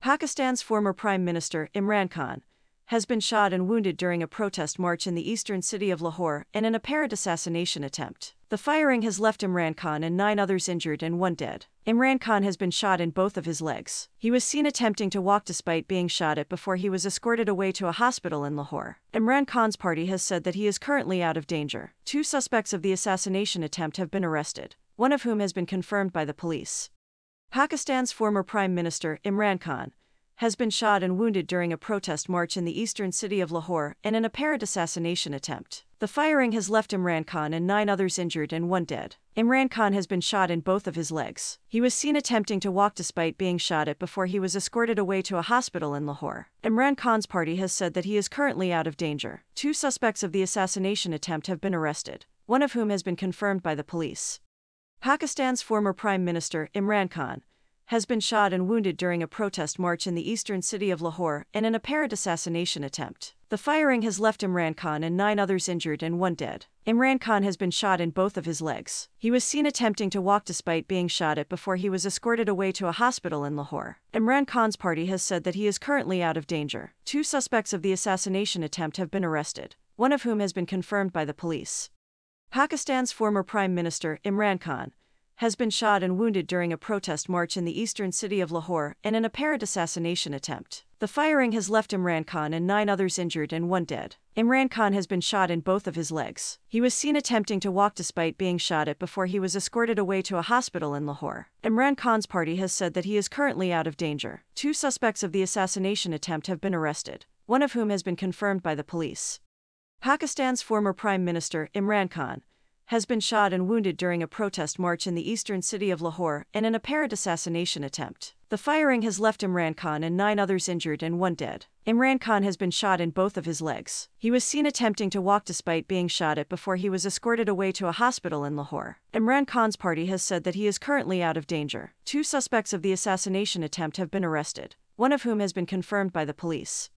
Pakistan's former Prime Minister Imran Khan has been shot and wounded during a protest march in the eastern city of Lahore in an apparent assassination attempt. The firing has left Imran Khan and nine others injured and one dead. Imran Khan has been shot in both of his legs. He was seen attempting to walk despite being shot at before he was escorted away to a hospital in Lahore. Imran Khan's party has said that he is currently out of danger. Two suspects of the assassination attempt have been arrested, one of whom has been confirmed by the police. Pakistan's former Prime Minister Imran Khan has been shot and wounded during a protest march in the eastern city of Lahore in an apparent assassination attempt. The firing has left Imran Khan and nine others injured and one dead. Imran Khan has been shot in both of his legs. He was seen attempting to walk despite being shot at before he was escorted away to a hospital in Lahore. Imran Khan's party has said that he is currently out of danger. Two suspects of the assassination attempt have been arrested, one of whom has been confirmed by the police. Pakistan's former Prime Minister Imran Khan has been shot and wounded during a protest march in the eastern city of Lahore in an apparent assassination attempt. The firing has left Imran Khan and nine others injured and one dead. Imran Khan has been shot in both of his legs. He was seen attempting to walk despite being shot at before he was escorted away to a hospital in Lahore. Imran Khan's party has said that he is currently out of danger. Two suspects of the assassination attempt have been arrested, one of whom has been confirmed by the police. Pakistan's former Prime Minister Imran Khan has been shot and wounded during a protest march in the eastern city of Lahore in an apparent assassination attempt. The firing has left Imran Khan and nine others injured and one dead. Imran Khan has been shot in both of his legs. He was seen attempting to walk despite being shot at before he was escorted away to a hospital in Lahore. Imran Khan's party has said that he is currently out of danger. Two suspects of the assassination attempt have been arrested, one of whom has been confirmed by the police. Pakistan's former Prime Minister Imran Khan has been shot and wounded during a protest march in the eastern city of Lahore in an apparent assassination attempt. The firing has left Imran Khan and nine others injured and one dead. Imran Khan has been shot in both of his legs. He was seen attempting to walk despite being shot at before he was escorted away to a hospital in Lahore. Imran Khan's party has said that he is currently out of danger. Two suspects of the assassination attempt have been arrested, one of whom has been confirmed by the police.